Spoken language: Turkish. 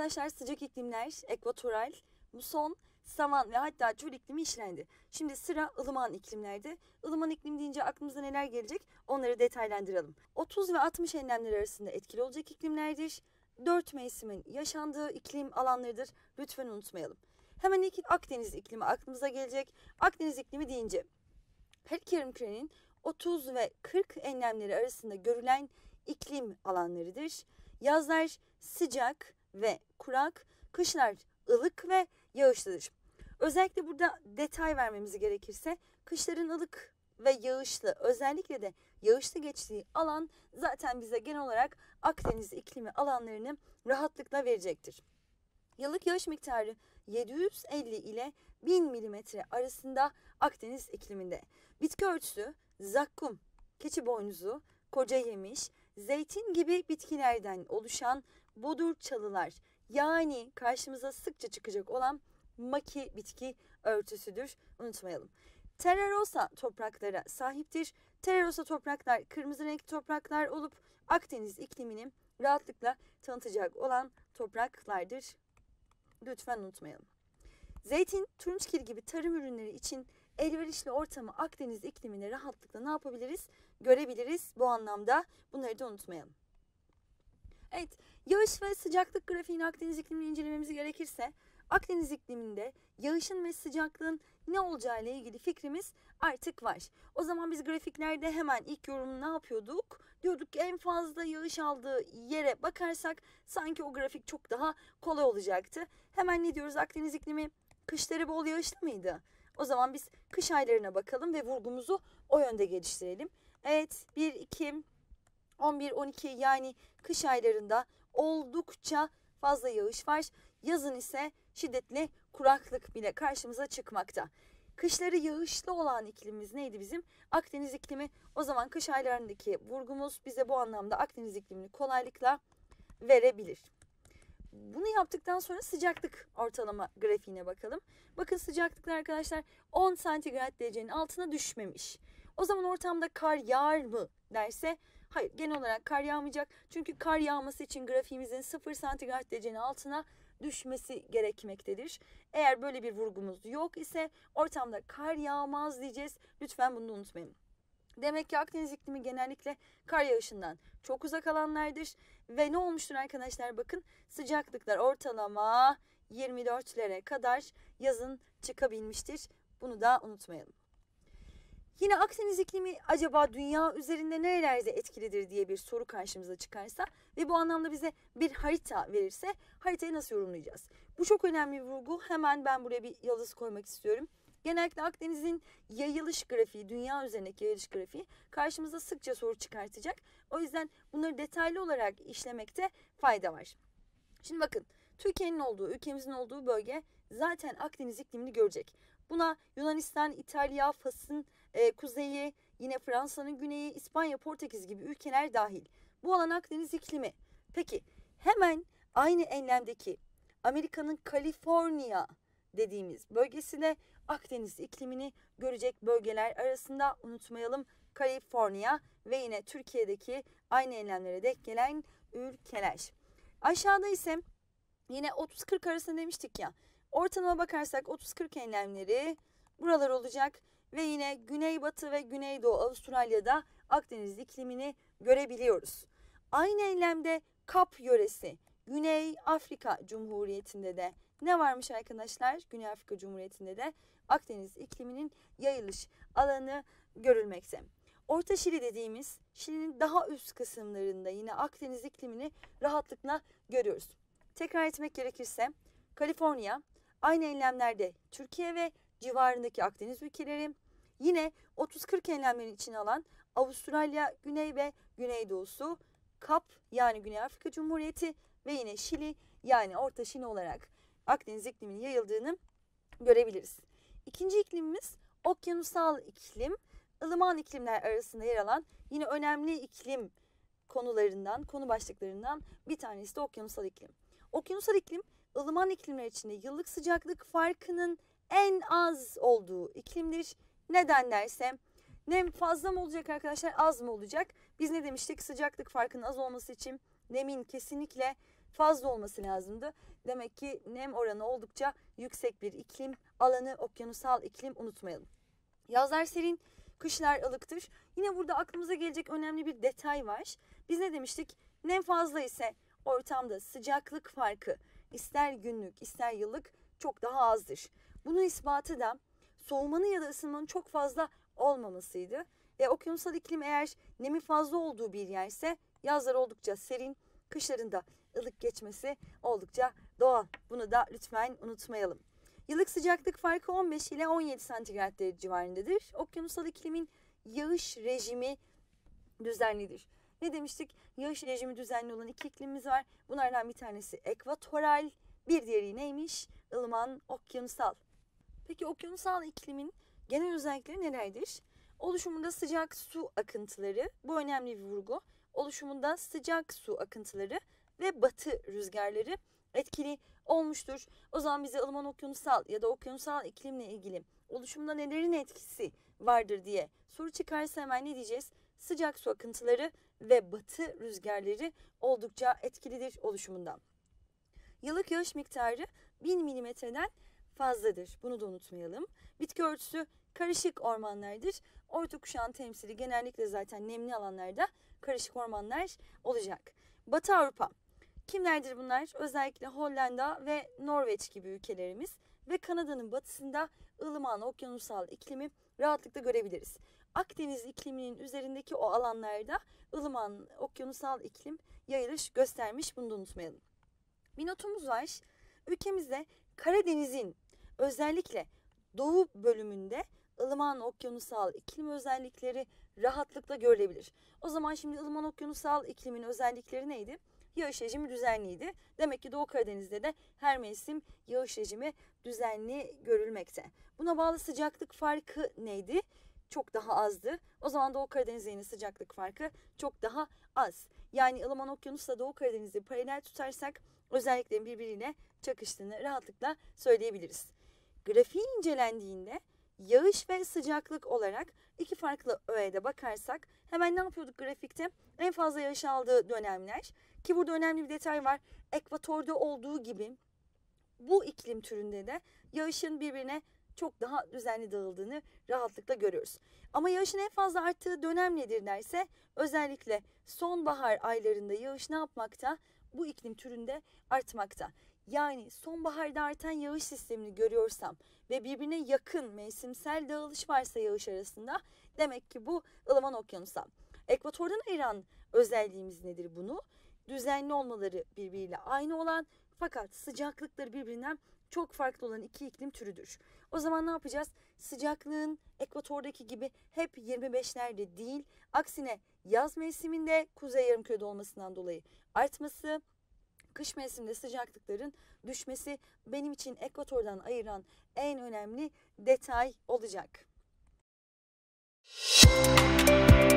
arkadaşlar sıcak iklimler, ekvatoral, muson, savan ve hatta çöl iklimi işlendi. Şimdi sıra ılıman iklimlerde. Ilıman iklim deyince aklımıza neler gelecek onları detaylandıralım. 30 ve 60 enlemler arasında etkili olacak iklimlerdir. 4 mevsimin yaşandığı iklim alanlarıdır. Lütfen unutmayalım. Hemen ilk Akdeniz iklimi aklımıza gelecek. Akdeniz iklimi deyince her iki yarımkürenin 30 ve 40 enlemleri arasında görülen iklim alanlarıdır. Yazlar sıcak ve kurak, kışlar ılık ve yağışlıdır. Özellikle burada detay vermemiz gerekirse kışların ılık ve yağışlı özellikle de yağışlı geçtiği alan zaten bize genel olarak Akdeniz iklimi alanlarını rahatlıkla verecektir. Yıllık yağış miktarı 750 ile 1000 milimetre arasında Akdeniz ikliminde. Bitki örtüsü zakkum, keçi boynuzu, koca yemiş, zeytin gibi bitkilerden oluşan bodur çalılar yani karşımıza sıkça çıkacak olan maki bitki örtüsüdür. Unutmayalım. Terrarosa topraklara sahiptir. Terrarosa topraklar kırmızı renkli topraklar olup Akdeniz iklimini rahatlıkla tanıtacak olan topraklardır. Lütfen unutmayalım. Zeytin, turunçgil gibi tarım ürünleri için elverişli ortamı Akdeniz iklimine rahatlıkla ne yapabiliriz? Görebiliriz. Bu anlamda bunları da unutmayalım. Evet, yağış ve sıcaklık grafiğini Akdeniz iklimini incelememiz gerekirse Akdeniz ikliminde yağışın ve sıcaklığın ne olacağı ile ilgili fikrimiz artık var. O zaman biz grafiklerde hemen ilk yorumu ne yapıyorduk? Diyorduk ki en fazla yağış aldığı yere bakarsak sanki o grafik çok daha kolay olacaktı. Hemen ne diyoruz Akdeniz iklimi kışları bol yağışlı mıydı? O zaman biz kış aylarına bakalım ve vurgumuzu o yönde geliştirelim. Evet 1, 2, 11, 12 yani kış aylarında oldukça fazla yağış var. Yazın ise şiddetli kuraklık bile karşımıza çıkmakta. Kışları yağışlı olan iklimimiz neydi bizim? Akdeniz iklimi. O zaman kış aylarındaki vurgumuz bize bu anlamda Akdeniz iklimini kolaylıkla verebilir. Bunu yaptıktan sonra sıcaklık ortalama grafiğine bakalım. Bakın sıcaklıklar arkadaşlar 10 santigrat derecenin altına düşmemiş. O zaman ortamda kar yağar mı derse hayır genel olarak kar yağmayacak. Çünkü kar yağması için grafiğimizin 0 santigrat derecenin altına düşmesi gerekmektedir. Eğer böyle bir vurgumuz yok ise ortamda kar yağmaz diyeceğiz. Lütfen bunu unutmayın. Demek ki Akdeniz iklimi genellikle kar yağışından çok uzak alanlardır. Ve ne olmuştur arkadaşlar bakın sıcaklıklar ortalama 24'lere kadar yazın çıkabilmiştir. Bunu da unutmayalım. Yine Akdeniz iklimi acaba dünya üzerinde nerelerde etkilidir diye bir soru karşımıza çıkarsa ve bu anlamda bize bir harita verirse haritayı nasıl yorumlayacağız? Bu çok önemli bir vurgu. Hemen ben buraya bir yıldız koymak istiyorum. Genellikle Akdeniz'in yayılış grafiği, dünya üzerindeki yayılış grafiği karşımıza sıkça soru çıkartacak. O yüzden bunları detaylı olarak işlemekte fayda var. Şimdi bakın Türkiye'nin olduğu, ülkemizin olduğu bölge zaten Akdeniz iklimini görecek. Buna Yunanistan, İtalya, Fas'ın e, kuzeyi, yine Fransa'nın güneyi, İspanya, Portekiz gibi ülkeler dahil. Bu alan Akdeniz iklimi. Peki hemen aynı enlemdeki Amerika'nın Kaliforniya dediğimiz bölgesine Akdeniz iklimini görecek bölgeler arasında unutmayalım Kaliforniya ve yine Türkiye'deki aynı enlemlere denk gelen ülkeler. Aşağıda ise yine 30-40 arasında demiştik ya. Ortalama bakarsak 30-40 enlemleri buralar olacak ve yine Güneybatı ve Güneydoğu Avustralya'da Akdeniz iklimini görebiliyoruz. Aynı enlemde Kap yöresi Güney Afrika Cumhuriyeti'nde de ne varmış arkadaşlar? Güney Afrika Cumhuriyeti'nde de Akdeniz ikliminin yayılış alanı görülmekte. Orta Şili dediğimiz Şili'nin daha üst kısımlarında yine Akdeniz iklimini rahatlıkla görüyoruz. Tekrar etmek gerekirse Kaliforniya aynı enlemlerde Türkiye ve civarındaki Akdeniz ülkeleri yine 30-40 enlemlerin içine alan Avustralya, Güney ve Güneydoğusu, Kap yani Güney Afrika Cumhuriyeti ve yine Şili yani Orta Şili olarak Akdeniz ikliminin yayıldığını görebiliriz. İkinci iklimimiz okyanusal iklim, ılıman iklimler arasında yer alan yine önemli iklim konularından, konu başlıklarından bir tanesi de okyanusal iklim. Okyanusal iklim ılıman iklimler içinde yıllık sıcaklık farkının en az olduğu iklimdir. Neden derse nem fazla mı olacak arkadaşlar az mı olacak? Biz ne demiştik sıcaklık farkının az olması için nemin kesinlikle fazla olması lazımdı. Demek ki nem oranı oldukça yüksek bir iklim alanı, okyanusal iklim unutmayalım. Yazlar serin, kışlar ılıktır. Yine burada aklımıza gelecek önemli bir detay var. Biz ne demiştik? Nem fazla ise ortamda sıcaklık farkı ister günlük ister yıllık çok daha azdır. Bunun ispatı da soğumanın ya da ısınmanın çok fazla olmamasıydı. E, okyanusal iklim eğer nemi fazla olduğu bir yerse yazlar oldukça serin, kışlarında ılık geçmesi oldukça doğal. Bunu da lütfen unutmayalım. Yıllık sıcaklık farkı 15 ile 17 santigrat derece civarındadır. Okyanusal iklimin yağış rejimi düzenlidir. Ne demiştik? Yağış rejimi düzenli olan iki iklimimiz var. Bunlardan bir tanesi ekvatoral, bir diğeri neymiş? Ilıman, okyanusal. Peki okyanusal iklimin genel özellikleri nelerdir? Oluşumunda sıcak su akıntıları, bu önemli bir vurgu. Oluşumunda sıcak su akıntıları ve batı rüzgarları etkili olmuştur. O zaman bize ılıman okyanusal ya da okyanusal iklimle ilgili oluşumda nelerin etkisi vardır diye soru çıkarsa hemen ne diyeceğiz? Sıcak su akıntıları ve batı rüzgarları oldukça etkilidir oluşumundan. Yıllık yağış miktarı 1000 milimetreden fazladır. Bunu da unutmayalım. Bitki örtüsü karışık ormanlardır. Orta kuşağın temsili genellikle zaten nemli alanlarda karışık ormanlar olacak. Batı Avrupa. Kimlerdir bunlar? Özellikle Hollanda ve Norveç gibi ülkelerimiz ve Kanada'nın batısında ılıman okyanusal iklimi rahatlıkla görebiliriz. Akdeniz ikliminin üzerindeki o alanlarda ılıman okyanusal iklim yayılış göstermiş bunu da unutmayalım. Bir notumuz var. Ülkemizde Karadeniz'in özellikle doğu bölümünde ılıman okyanusal iklim özellikleri rahatlıkla görülebilir. O zaman şimdi ılıman okyanusal iklimin özellikleri neydi? Yağış rejimi düzenliydi. Demek ki Doğu Karadeniz'de de her mevsim yağış rejimi düzenli görülmekte. Buna bağlı sıcaklık farkı neydi? Çok daha azdı. O zaman Doğu Karadeniz'e yine sıcaklık farkı çok daha az. Yani ılıman okyanusla Doğu Karadeniz'i paralel tutarsak özellikle birbiriyle çakıştığını rahatlıkla söyleyebiliriz. Grafiği incelendiğinde yağış ve sıcaklık olarak iki farklı öğede bakarsak hemen ne yapıyorduk grafikte? En fazla yağış aldığı dönemler ki burada önemli bir detay var. Ekvatorda olduğu gibi bu iklim türünde de yağışın birbirine çok daha düzenli dağıldığını rahatlıkla görüyoruz. Ama yağışın en fazla arttığı dönem nedir derse özellikle sonbahar aylarında yağış ne yapmakta? Bu iklim türünde artmakta. Yani sonbaharda artan yağış sistemini görüyorsam ve birbirine yakın mevsimsel dağılış varsa yağış arasında demek ki bu ılıman okyanusal. Ekvatordan ayıran özelliğimiz nedir bunu? Düzenli olmaları birbiriyle aynı olan fakat sıcaklıkları birbirinden çok farklı olan iki iklim türüdür. O zaman ne yapacağız? Sıcaklığın ekvatordaki gibi hep 25'lerde değil, aksine yaz mevsiminde kuzey yarımkürede olmasından dolayı artması, kış mevsiminde sıcaklıkların düşmesi benim için ekvatordan ayıran en önemli detay olacak. Müzik